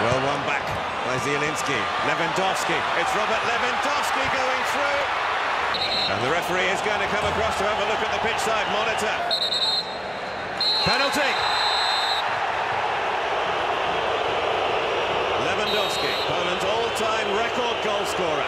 Well won back by Zielinski. Lewandowski. It's Robert Lewandowski going through. And the referee is going to come across to have a look at the pitch side monitor. Penalty. Lewandowski, Poland's all-time record goal scorer.